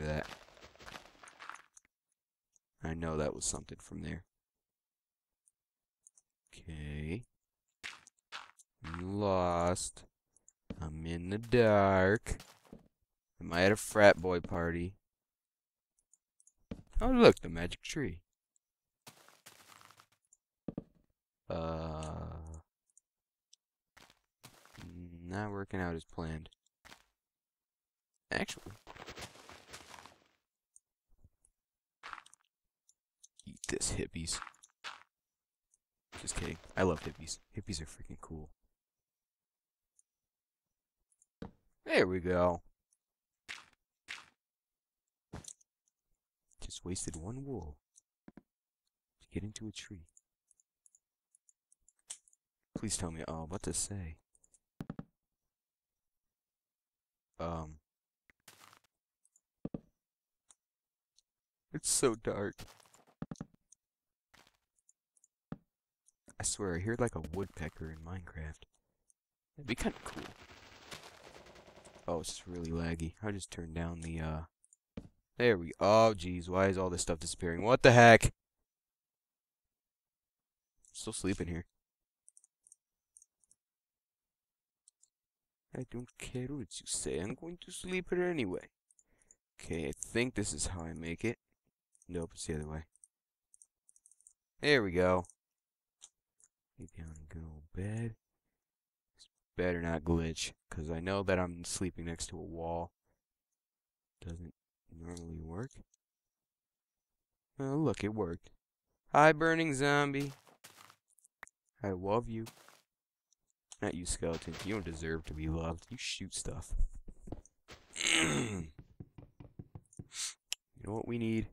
remember that. I know that was something from there. Okay. Lost. I'm in the dark. Am I at a frat boy party? Oh, look, the magic tree. Uh, not working out as planned. Actually, this, hippies. Just kidding. I love hippies. Hippies are freaking cool. There we go. Just wasted one wool to get into a tree. Please tell me, oh, what to say. Um. It's so dark. I swear, I hear like a woodpecker in Minecraft. That'd be kind of cool. Oh, it's really laggy. I just turned down the, uh... There we Oh, jeez. Why is all this stuff disappearing? What the heck? still sleeping here. I don't care what you say. I'm going to sleep here anyway. Okay, I think this is how I make it. Nope, it's the other way. There we go. Lay down a good old bed. This better not glitch, because I know that I'm sleeping next to a wall. Doesn't normally work. Oh, look, it worked. Hi, burning zombie. I love you. Not you, skeleton. You don't deserve to be loved. You shoot stuff. you know what we need?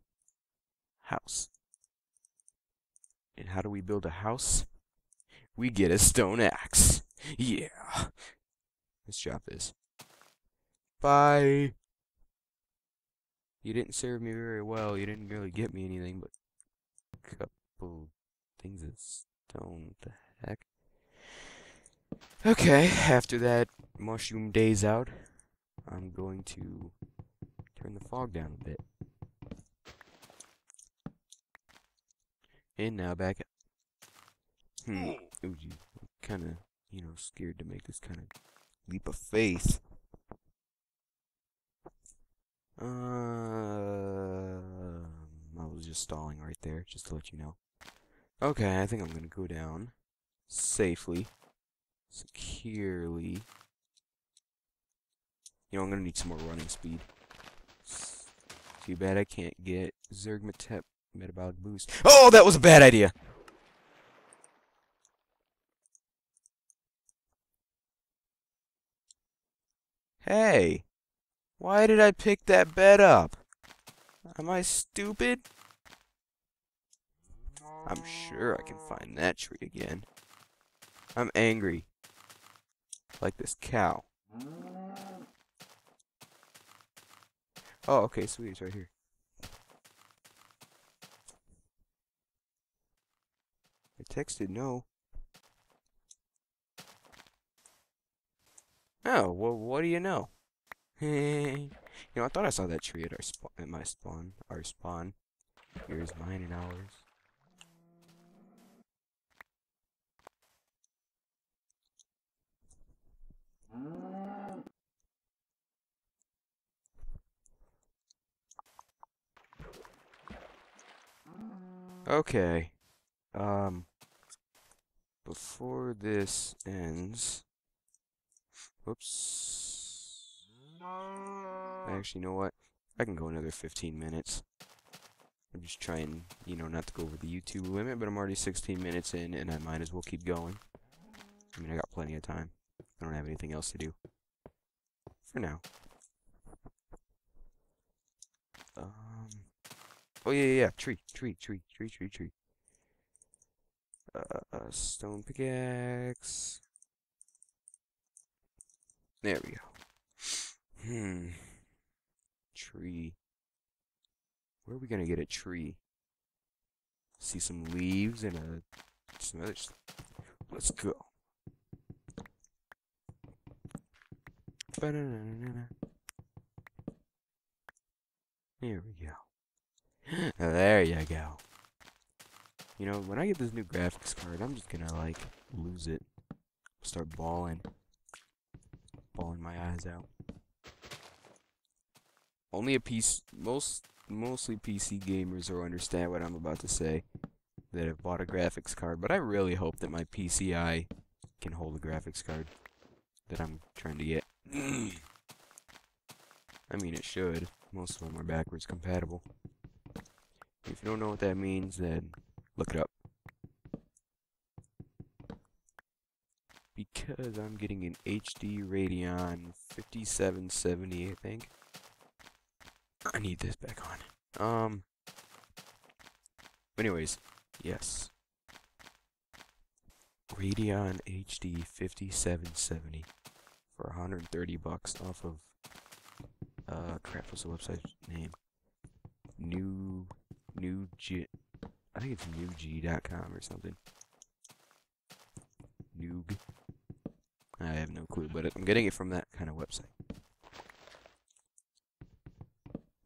House. And how do we build a house? We get a stone axe. Yeah. Let's drop this. Bye. You didn't serve me very well. You didn't really get me anything but a couple things of stone. What the heck? Okay, after that mushroom days out, I'm going to turn the fog down a bit. And now back. Hmm. Gee. Kind of, you know, scared to make this kind of leap of faith. Uh, I was just stalling right there, just to let you know. Okay, I think I'm gonna go down safely securely. You know, I'm gonna need some more running speed. Too bad I can't get Zergmatep metabolic boost. Oh, that was a bad idea! Hey! Why did I pick that bed up? Am I stupid? I'm sure I can find that tree again. I'm angry. Like this cow. Oh, okay, sweet, it's right here. I texted no. Oh, well, what do you know? you know, I thought I saw that tree at our spawn, at my spawn, our spawn. Here's mine and ours. Okay. Um, before this ends, whoops. Actually, you know what? I can go another 15 minutes. I'm just trying, you know, not to go over the YouTube limit, but I'm already 16 minutes in, and I might as well keep going. I mean, I got plenty of time. I don't have anything else to do. For now. Um, oh, yeah, yeah, yeah. Tree, tree, tree, tree, tree, tree. Uh, uh, stone pickaxe. There we go. Hmm. Tree. Where are we gonna get a tree? See some leaves and a some other stuff. Let's go. There we go. there you go. You know, when I get this new graphics card, I'm just gonna, like, lose it. Start bawling. Bawling my eyes out. Only a piece, most, mostly PC gamers will understand what I'm about to say. That have bought a graphics card, but I really hope that my PCI can hold a graphics card that I'm trying to get. I mean, it should. Most of them are backwards compatible. If you don't know what that means, then look it up. Because I'm getting an HD Radeon 5770, I think. I need this back on. Um. Anyways, yes. Radeon HD 5770 for 130 bucks off of uh crap what's the website name? New new G I think it's newg.com or something. Noog. I have no clue, but I'm getting it from that kind of website.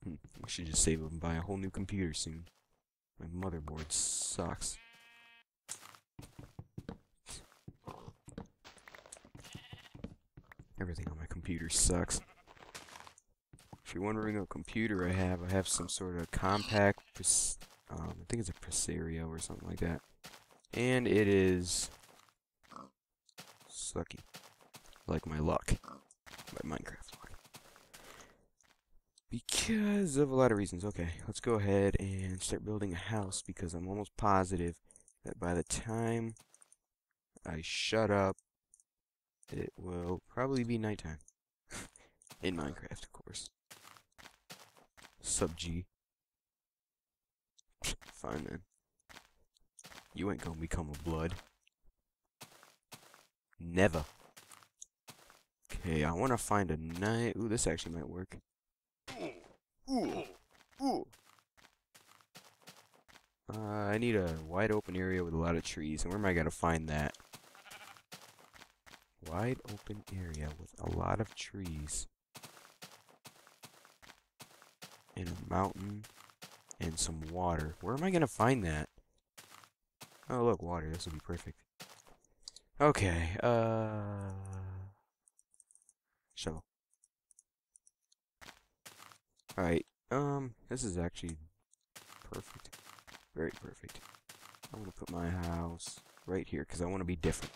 Hmm, I should just save up and buy a whole new computer soon. My motherboard sucks. Everything on my computer sucks. If you're wondering what computer I have, I have some sort of Compaq, um, I think it's a Presario or something like that. And it is sucky. Like my luck. My Minecraft luck. Because of a lot of reasons. Okay, let's go ahead and start building a house because I'm almost positive that by the time I shut up it will probably be nighttime. In Minecraft, of course. Sub G. Fine then. You ain't gonna become a blood. Never. Okay, I wanna find a night. Ooh, this actually might work. Ooh, ooh. Uh, I need a wide open area with a lot of trees. And where am I gonna find that? wide open area with a lot of trees and a mountain and some water. Where am I going to find that? Oh, look, water. This will be perfect. Okay, uh... Shovel. Alright, um, this is actually perfect. Very perfect. I'm to put my house right here because I want to be different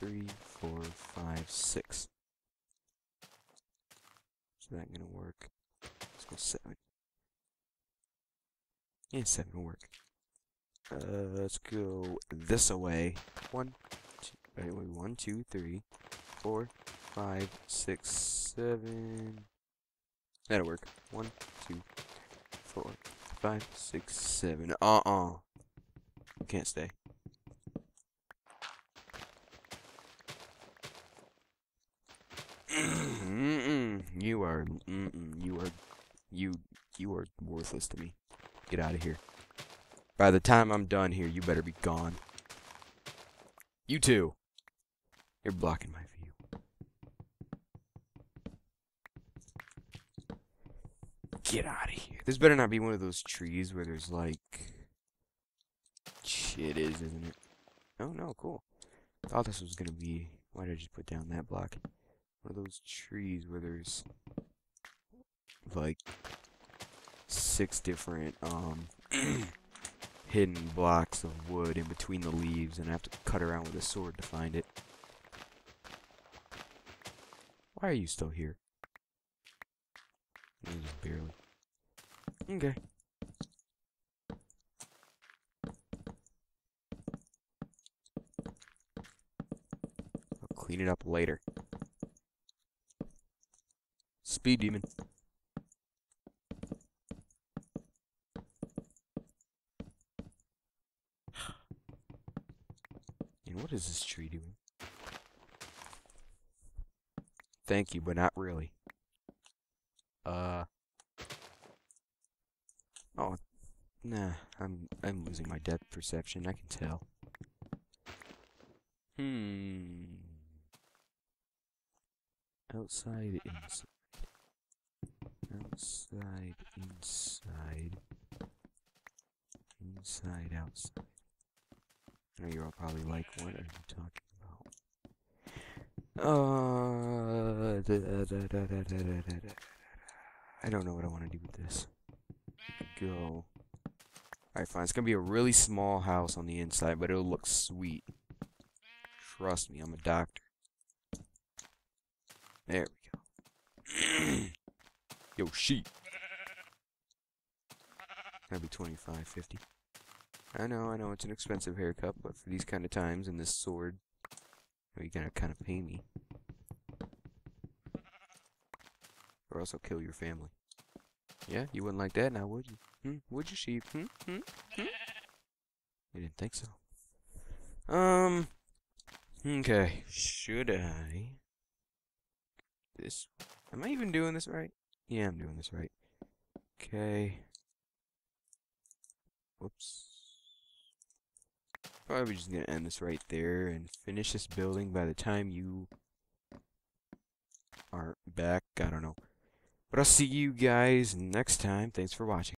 three, four, five, six. Is that gonna work? Let's go seven. Yeah, seven will work. Uh, let's go this away. One, two, one, two, three, four, five, six, seven. That'll work. One, two, four, five, six, seven. Uh-uh. Can't stay. mm -mm. You are, mm you are, you, you are worthless to me. Get out of here. By the time I'm done here, you better be gone. You too. You're blocking my Get out of here. This better not be one of those trees where there's like... Shit is, isn't it? Oh, no, cool. Thought this was gonna be... Why did I just put down that block? one of those trees where there's like six different um hidden blocks of wood in between the leaves and I have to cut around with a sword to find it. Why are you still here? Just barely. Okay. I'll clean it up later. Speed demon. And what is this tree doing? Thank you, but not really. Uh. Oh, nah, I'm I'm losing my depth perception. I can tell. Hmm. Outside, inside. Outside, inside. Inside, outside. I know you're all probably like, what are you talking about? Uh, da, da, da, I don't know what I want to do with this. Go. Alright, fine. It's to be a really small house on the inside, but it'll look sweet. Trust me, I'm a doctor. There we go. Yo, sheep. That'd be twenty-five fifty. I know, I know, it's an expensive haircut, but for these kind of times and this sword, you gotta kind of pay me. Or else I'll kill your family. Yeah, you wouldn't like that now, would you? Hmm? Would you, sheep? Hmm? Hmm? Hmm? You didn't think so. Um. Okay. Should I? This. Am I even doing this right? Yeah, I'm doing this right. Okay. Whoops. Probably just gonna end this right there and finish this building by the time you are back. I don't know. But I'll see you guys next time. Thanks for watching.